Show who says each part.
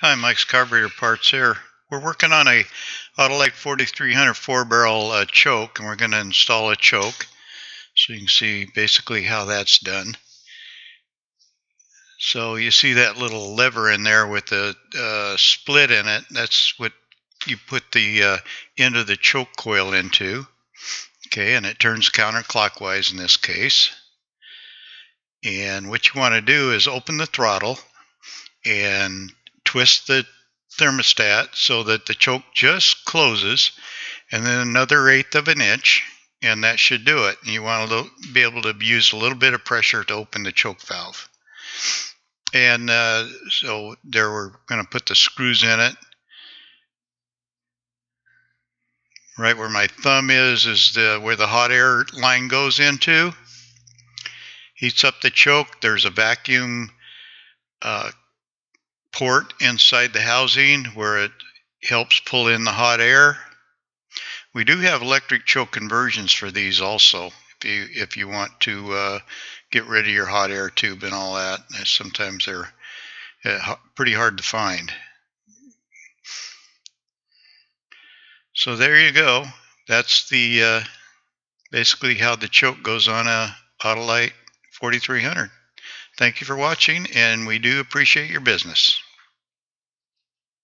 Speaker 1: Hi, Mike's Carburetor Parts here. We're working on a Autolite 4300 four barrel uh, choke and we're going to install a choke so you can see basically how that's done. So you see that little lever in there with the uh, split in it. That's what you put the uh, end of the choke coil into. Okay, and it turns counterclockwise in this case. And what you want to do is open the throttle and twist the thermostat so that the choke just closes and then another eighth of an inch and that should do it. You want to be able to use a little bit of pressure to open the choke valve. And uh, so there we're going to put the screws in it. Right where my thumb is is the where the hot air line goes into. Heats up the choke. There's a vacuum uh, port inside the housing where it helps pull in the hot air. We do have electric choke conversions for these also if you if you want to uh, get rid of your hot air tube and all that. Sometimes they're uh, pretty hard to find. So there you go. That's the uh, basically how the choke goes on a Autolite 4300. Thank you for watching, and we do appreciate your business.